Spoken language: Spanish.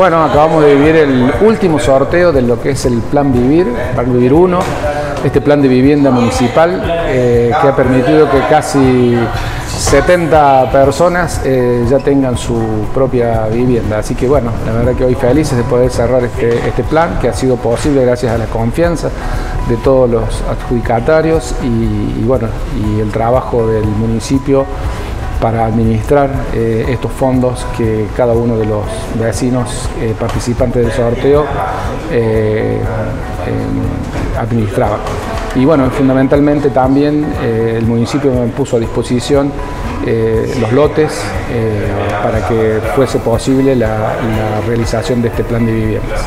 Bueno, acabamos de vivir el último sorteo de lo que es el Plan Vivir, Plan Vivir 1, este plan de vivienda municipal eh, que ha permitido que casi 70 personas eh, ya tengan su propia vivienda. Así que bueno, la verdad que hoy felices de poder cerrar este, este plan que ha sido posible gracias a la confianza de todos los adjudicatarios y, bueno, y el trabajo del municipio para administrar eh, estos fondos que cada uno de los vecinos eh, participantes del sorteo eh, administraba. Y bueno, fundamentalmente también el municipio me puso a disposición los lotes para que fuese posible la realización de este plan de viviendas.